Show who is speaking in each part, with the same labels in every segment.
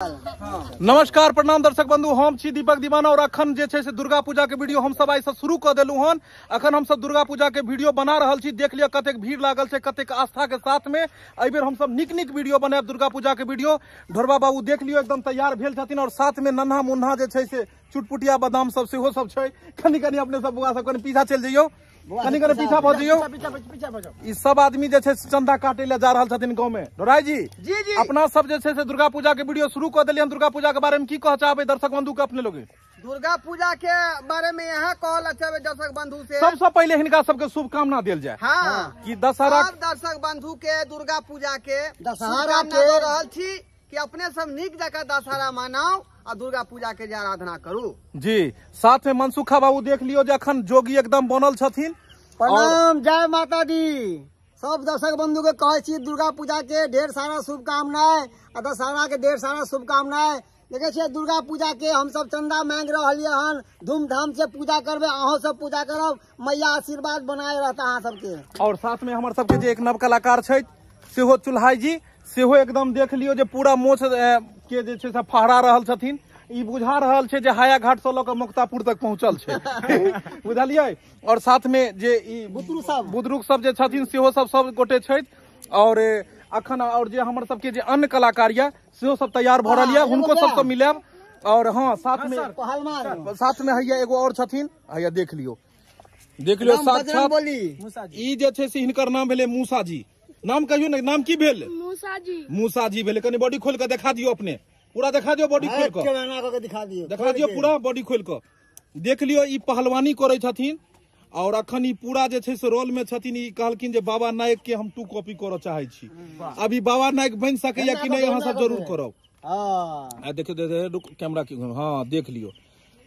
Speaker 1: नमस्कार, प्रणाम दर्शक बंधु। हम छी दीपक दीवाना और अखन जे छै से दुर्गा पूजा के वीडियो हम सब आई से शुरू कर देलू हन। अखन हम सब दुर्गा पूजा के वीडियो बना रहल छी। देख लिया कतेक भीड़ लागल छै, कतेक आस्था के साथ में। एहि बेर हम सब नीक नीक वीडियो बनाएब दुर्गा पूजा के वीडियो। ढोरबा बाबू देख लियो एकदम तैयार भेल छथिन और साथ में नन्हा मुन्हा जे छै से चुटपुटिया बादाम सब सेहो सब छै। कनी कनी अपने सब बउआ सब कनी पीछा चलि जइयो। कनी कनी पीछा भऽ जइयो। ई सब आदमी जे छै से चंदा काटे ले जा रहल छथिन गाँव में डोराई जी
Speaker 2: जी जी।
Speaker 1: अपना सब जे छै से दुर्गा पूजा के वीडियो शुरू कर देलियन। दुर्गा पूजा के बारे में की कह चाहबै दर्शक बंधु के अपने लोगे
Speaker 2: दुर्गा पूजा के बारे में यहाँ कहल अच्छा दर्शक बंधु से।
Speaker 1: सबसे सब पहले हिनका सबके शुभकामना देल जाए
Speaker 2: हाँ।
Speaker 1: कि दशहरा
Speaker 2: सब दर्शक बंधु के दुर्गा पूजा के
Speaker 3: दशहरा के-
Speaker 2: रहल छी कि अपने सब नीक जकाँ दशहरा मनाओ आ दुर्गा पूजा के आराधना करू।
Speaker 1: जी साथ में मनसुखा बाबू देख लियो जे अखन जोगी एकदम बनल छथिन।
Speaker 3: प्रणाम जय माता दी सब दर्शक बंधु के कहे छी दुर्गा पूजा के ढेर सारा शुभकामनाएँ आ दशहरा के ढेर सारा शुभकामनाएँ। देखे छियै दुर्गा पूजा के हम सब चंदा मांग रहलियै हन। धूमधाम से पूजा करबै अहों सब पूजा करब। मैया आशीर्वाद बनाए रहता अहाँ सबके।
Speaker 1: और साथ में हमर सबके जे एक नव कलाकार छै सेहो चुल्हाई जी सेहो एकदम देख लियो जे पूरा मोछ के जे छै से फहरा रहल छथिन। ई बुझा रहल छै जे हाया घाट से लऽ कऽ मुक्तापुर तक पहुंचल छै। बुझलियै? और साथ में जे ई
Speaker 3: बुतरू सब।
Speaker 1: बुज़ुर्ग सब जे छथिन सेहो सब सब गोटे छथि। और अखन और जे हमर सबके जे अन्य कलाकार यऽ सेहो सब तैयार भऽ रहल यऽ।
Speaker 3: एगो
Speaker 1: हुनको
Speaker 3: बा।
Speaker 1: सबसँ मिलायब और हाँ साथ में साथ में हैया एगो और छथिन। हैया देख लियो। देख लियो साक्षात ई जे छै से हिनकर नाम भेलै मूसा जी। नाम कहियो ने? नाम की भेल?
Speaker 4: मूसा जी
Speaker 1: मूसा जी भेलै। कनी बॉडी खोल के देखा दियो अपने। पूरा देखा दियो बॉडी खोल के
Speaker 3: दिखा दियो।
Speaker 1: देखा दियो पूरा बॉडी खोल के देख लियो ई पहलवानी करे छथिन और अखन ई पूरा जे छै से रोल में छथिन ई कहलखिन जे बाबा नायक के हम टू कॉपी करऽ चाहे छी। अभी बाबा नायक बनि सकैया कि नहीं अहाँ सब ज़रूर करब।
Speaker 3: हाँ।
Speaker 1: आ देखियो दे- दे- रुक कैमरा की हाँ देख लियो।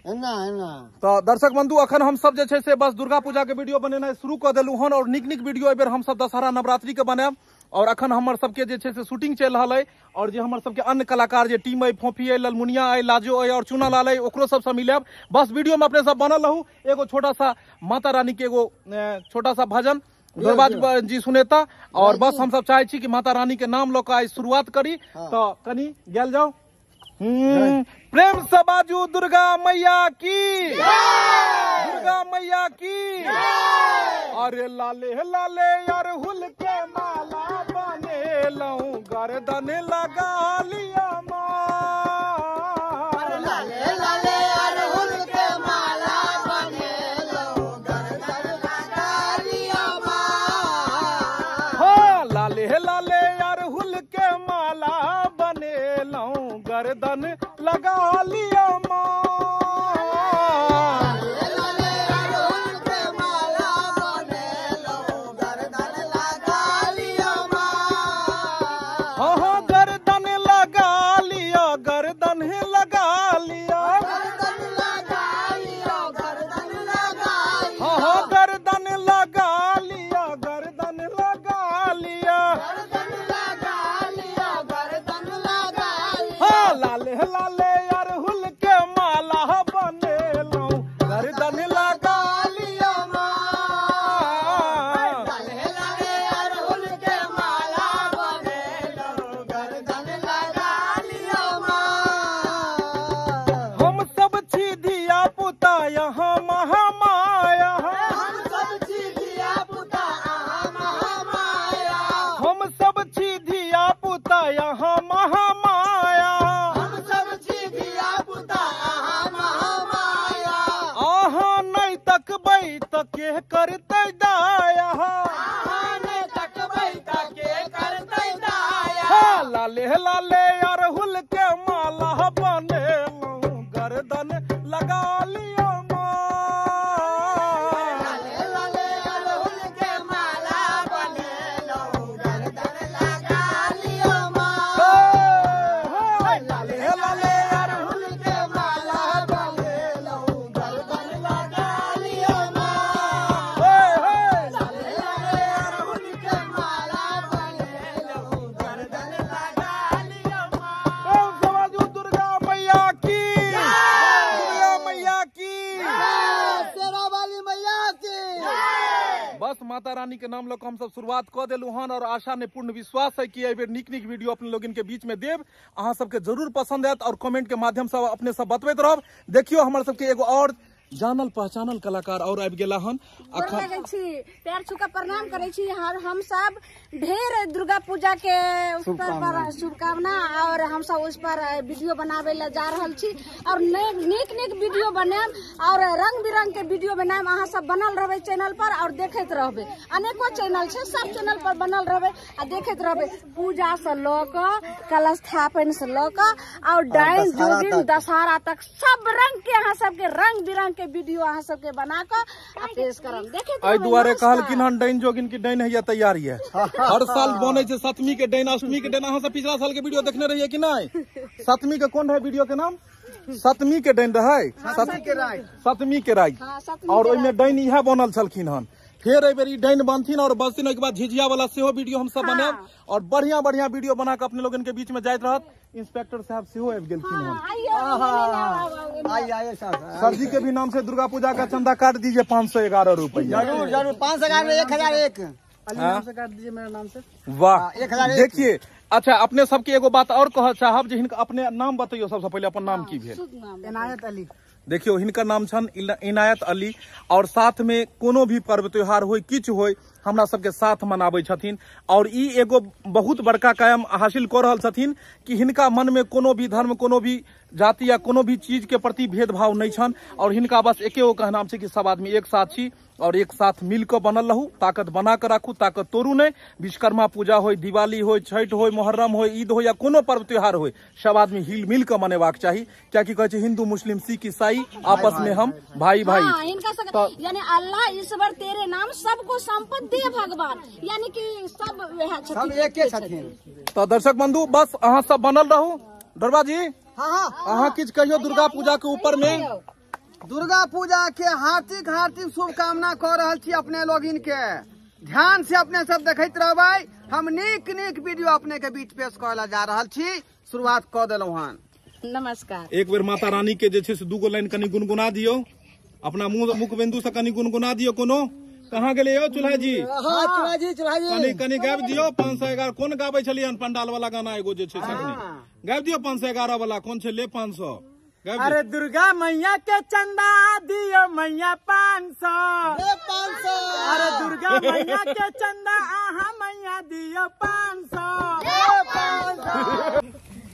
Speaker 3: एना एना।
Speaker 1: तो दर्शक बंधु अखन हम सब जे से बस दुर्गा पूजा के वीडियो बनेनाइ शुरू कर देलू हन और नीक नीक वीडियो एहि हम सब दशहरा नवरात्रि के बनायब। और अखन हमर सबके जे छै से शूटिंग चलि रहल अइ और जे हमर सबके अन्य कलाकार जे टीम अइ फोफी अइ ललमुनिया अइ लाजो अइ और चूना लाल अइ ओकरो सबसँ मिलायब। बस वीडियो में अपने सब बनल रहू। एगो छोटा सा माता रानी के एगो छोटा सा भजन। दुर्बाज जी। सुनेता। और बस हम सब चाहे छी कि माता रानी के नाम लऽ कऽ आइ शुरुआत करी। तो कनी गेल हम्म, प्रेम से बाजू दुर्गा मैया की। दुर्गा मैया की। अरे लाले लाले यार हुल के माला बने लऊं गर्दन लगा लिया करतै दाया। हाँ, लाले लाले। माता रानी के नाम लऽ हम सब शुरुआत कऽ देलहुँ हन और आशा ने पूर्ण विश्वास है कि अब निक निक वीडियो अपने लोग के बीच में देव अहाँ सबके ज़रूर पसंद आयत और कमेंट के माध्यम से अपने सब बतबैत रहब। देखियो हमर सबके एगो और जानल पहचानल कलाकार और आबि गेला हन।
Speaker 4: गोर
Speaker 1: अखन
Speaker 4: लगै छी पैर छू के प्रणाम करै छी। हर हम सब ढेर दुर्गा पूजा के उस पर शुभकामना और हम सब उस पर वीडियो बनावे ला जा रहल छी और नीक नीक वीडियो बनाएम और रंग बिरंग के वीडियो बनाएम अहाँ सब बनल रहबै चैनल पर और देखैत रहबै। अनेको चैनल छै सब चैनल पर बनल रहबै आ देखैत रहबै। पूजा से कऽ कलश स्थापन से कऽ और जोगिन दशहरा तक सब रंग के अहाँ सबके रंग बिरंग के वीडियो अहाँ सबके बना कर आ पेश करम देखे।
Speaker 1: एहि दुआरे। कहलखिन हन डाइन जोगिन की डाइन हैया तैयार है। हर साल बने छै सतमी के डाइन अष्टमी के डाइन अहाँ सब पिछला साल के वीडियो देखने रहिए कि नहीं? सतमी के कोन रहे वीडियो के नाम? सतमी के डाइन रहे? सतमी
Speaker 2: के राय।
Speaker 1: सतमी के
Speaker 4: हाँ,
Speaker 1: और ओहिमे डाइन इएह बनल छलखिन हन। फेर एहि बेर डाइन बनथिन और बसथिन ओहिके बाद झिझिया वाला सेहो वीडियो हम सब बनाएब और बढ़िया बढ़िया वीडियो बना के अपने लोगन के बीच में जाइत रहत। इंस्पेक्टर साहब सेहो आबि गेलखिन
Speaker 4: आइए
Speaker 3: सर
Speaker 1: जी के भी नाम से दुर्गा पूजा का चंदा काट दीजिए पाँच सौ ग्यारह रुपया।
Speaker 3: ज़रूर ज़रूर पाँच सौ एक हज़ार एक।
Speaker 1: हाँ?
Speaker 3: से काट दीजिए मेरे नाम से।
Speaker 1: वाह
Speaker 3: एक।
Speaker 1: देखिए अच्छा अपने सबके एगो बात और कह चाहब जे हिनका अपने नाम बतैयो सबसे पहले अपन नाम की भेल।
Speaker 3: इनायत अली।
Speaker 1: देखियो, हिनकर नाम छन इनायत अली, और साथ में कोनो भी पर्व त्योहार होय, किछु होय, हमरा सबके साथ मनाबै छथिन। और ई एगो बहुत बड़का कायम हासिल कऽ रहल छथिन कि हिनका मन में कोनो भी धर्म, कोनो भी जाति या कोनो भी चीज़ के प्रति भेदभाव नहीं छन। और हिनका बस एके गो कहनाम छै कि सब आदमी एक साथ छी, और एक साथ मिल कऽ बनल रहू, ताकत बना कऽ राखू, ताकत तोड़ू नहीं। विश्वकर्मा पूजा होय, दिवाली हो छठ होय, मोहर्रम होय, ईद हो या कोनो पर्व त्योहार हो सब आदमी हिल मिल कऽ मनेबाक चाही। क्या की कहै हिंदू मुस्लिम, सिख, ईसाई आपस में हम भाई भाई
Speaker 4: हाँ, इनका सग... यानी अल्लाह ईश्वर तेरे नाम सबको संपत्ति दे भगवान। यानी कि सब वह
Speaker 3: सब एके
Speaker 1: तो दर्शक बंधु बस अहाँ सब बनल रहू। डरबा जी
Speaker 3: हाँ हाँ।
Speaker 1: अहाँ किछु कहियो दुर्गा पूजा के ऊपर में।
Speaker 2: दुर्गा पूजा के हार्दिक हार्दिक शुभकामना कऽ रहल छी अपने लोग के ध्यान से अपने सब देखैत रहबै। हम नीक नीक वीडियो अपने के बीच पेश कर जा रहल छी। शुरुआत कऽ देलहुँ हन।
Speaker 4: नमस्कार।
Speaker 1: एक बेर माता रानी के जे छै से दूगो लाइन कनि गुनगुना दियौ। अपना मुँह मुख बिंदु से कनि गुनगुना दियौ कोनो। कहाँ गेलै यौ चूल्हा जी
Speaker 3: हाँ जी चुरा
Speaker 1: कनि
Speaker 3: जी
Speaker 1: कनि गाबि दियौ पाँच सौ एगारह। कोन गाबै छलियै हन पंडाल वाला गाना एगो जे छै से गाबि दियौ पाँच सौ एगारह वाला। कोन छै? ले पाँच सौ
Speaker 5: अरे दुर्गा मैया के चंदा दियो मैया पाँच सौ
Speaker 3: पाँच सौ
Speaker 5: अरे दुर्गा मैया के चंदा आहा मैया दियो पाँच सौ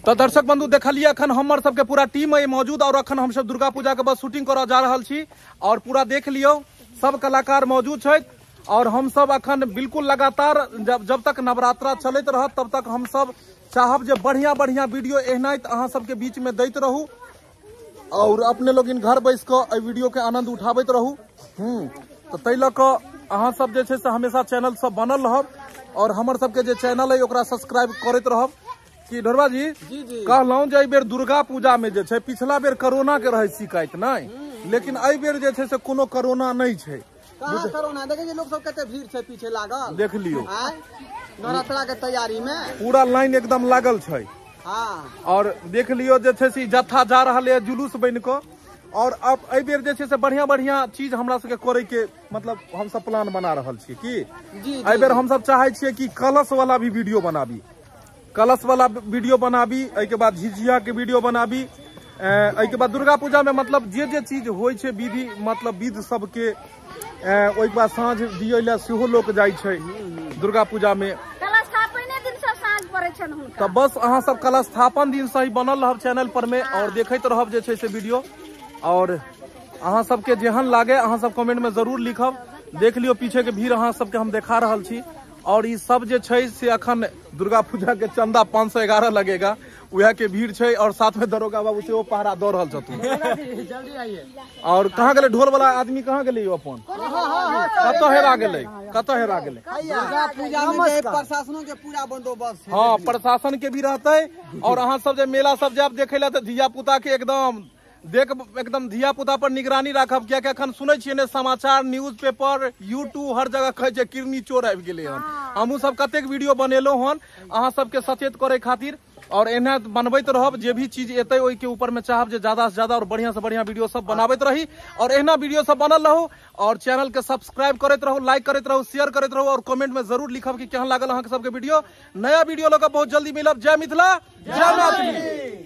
Speaker 1: तो दर्शक बंधु, देखलिए अखन हमर पूरा टीम है मौजूद और अखन हम सब दुर्गा पूजा के बस शूटिंग करऽ जा रहा छी। और पूरा देख लियो, सब कलाकार मौजूद छथि और हम सब अखन बिल्कुल लगातार, जब जब तक नवरात्रा चलैत रह तब तक हम सब चाहब जे बढ़िया बढ़िया वीडियो एहनाइत अहाँ सबके बीच में दैत रहू। और अपने लोग इन घर बैस एहि वीडियो के आनंद उठाबैत रहू। हम्म तो ताहि लऽ सबसे हमेशा चैनल सब बनल रहब। और हमर चैनल है सब्सक्राइब करैत रहब। कि ढोरबा जी?
Speaker 3: जी जी।
Speaker 1: कहलहुँ जे एहि बेर दुर्गा पूजा में जे छै पिछला बेर कोरोना के रहै शिकायत नहि लेकिन एहि बेर जे छै से कोनो कोरोना नहि छै।
Speaker 2: कहाँ करोना? देखे छी लोग सब कते भीड़ छै पीछे लागल।
Speaker 1: देख लियौ।
Speaker 2: नवरात्रा के तैयारी में।
Speaker 1: पूरा लाइन एकदम लागल छै।
Speaker 2: हाँ।
Speaker 1: और देख लियो जे छै से जत्था जा रहा है जुलूस बन कऽ। और अब एहि बेर जे छै से बढ़िया बढ़िया चीज़ हमरा सबके करे के मतलब हम सब प्लान बना रहल छियै की? एहि बेर हम सब चाहे छियै कि कलश वाला भी वीडियो बनाबी। कलश वाला वीडियो बनाबी एहिके बाद झिझिया के वीडियो बनाबी। एहिके बाद दुर्गा पूजा में मतलब जे जे चीज़ होइ छै विधि मतलब विध सबके बाद साँझ दियै लए सेहो लोक जाइ छै दुर्गा पूजा में तऽ बस अहाँ सब कलश स्थापन दिन से ही बनल रह चैनल पर में और देखैत रहब जे से वीडियो। और अहाँ सबके जेहन लागे अहाँ सब कमेंट में ज़रूर लिखब। देख लियो पीछे के भीड़ अहाँ सबके हम देखा रहल छी। और ई सब जे छै से अखन दुर्गा पूजा के चंदा पाँच सौ ग्यारह लगेगा उहे के भीड़ छै और साथ में दरोगा बाबू सेहो पहरा दऽ रहल छथिन।
Speaker 5: जल्दी आइए।
Speaker 1: और कहाँ गेलै? ढोल वाला आदमी कहाँ गेलै यौ अपन? कतऽ हेरा गेलै? कतऽ हेरा गेलै?
Speaker 2: दुर्गा पूजा में जे प्रशासनों के पूरा बंदोबस्त हाँ
Speaker 1: प्रशासन के भी रहते और अहाँ सब जे मेला सब जायब देखे ला तऽ धिया पुता के एकदम देख एकदम धिया पुता पर निगरानी राखब कियाकि अखन सुनै छियै ने समाचार न्यूज़ पेपर यूट्यूब हर जगह कहै छै किरनी चोर आबि गेलै हन। हमहूँ सब कतेक वीडियो बनेलहुँ हन अहाँ सबके सचेत करे खातिर और एना बनबैत रहब जे भी चीज़ एतै के ऊपर में चाहब जे ज़्यादा से ज़्यादा और बढ़िया से बढ़िया वीडियो सब बनाबैत रही और एहना वीडियो सब बनल रहू और चैनल के सब्सक्राइब करते रहू लाइक करैत रहू शेयर करैत रहू और कमेंट में ज़रूर लिखब कि केहन लागल अहाँ सबके वीडियो। नया वीडियो कऽ बहुत जल्दी मिलब। जय मिथिला जय मैथिली